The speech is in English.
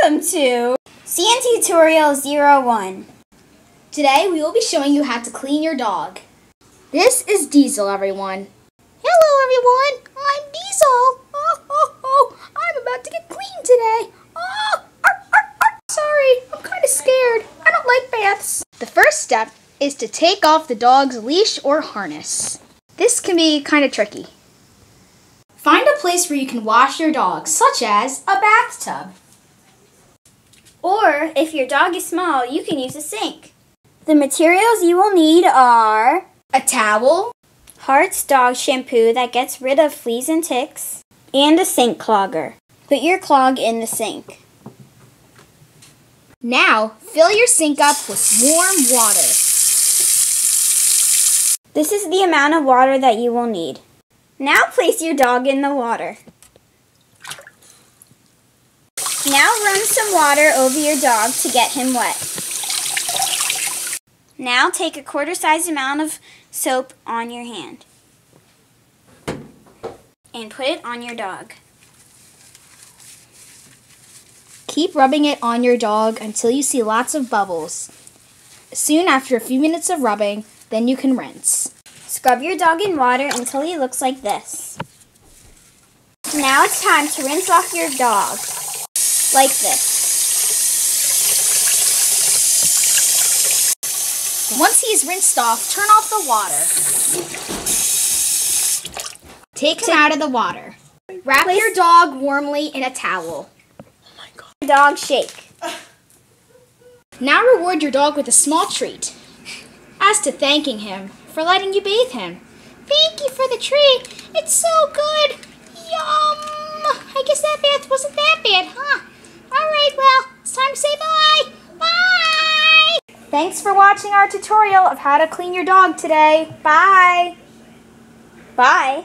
Welcome to CN Tutorial 01. Today we will be showing you how to clean your dog. This is Diesel, everyone. Hello, everyone. I'm Diesel. Oh, oh, oh. I'm about to get clean today. Oh, sorry. I'm kind of scared. I don't like baths. The first step is to take off the dog's leash or harness. This can be kind of tricky. Find a place where you can wash your dog, such as a bathtub. Or if your dog is small, you can use a sink. The materials you will need are A towel, Hartz dog shampoo that gets rid of fleas and ticks, and a sink clogger. Put your clog in the sink. Now, fill your sink up with warm water. This is the amount of water that you will need. Now place your dog in the water. Now run some water over your dog to get him wet. Now take a quarter size amount of soap on your hand and put it on your dog. Keep rubbing it on your dog until you see lots of bubbles. Soon after a few minutes of rubbing, then you can rinse. Scrub your dog in water until he looks like this. Now it's time to rinse off your dog, like this. Once he is rinsed off, turn off the water. Take him out of the water. Wrap Place- your dog warmly in a towel. Oh dog shake. Now reward your dog with a small treat. As to thanking him for letting you bathe him. Thank you for the treat. It's so good. Yum. I guess that bath wasn't that bad, huh? All right, well, it's time to say bye. Bye. Thanks for watching our tutorial of how to clean your dog today. Bye. Bye.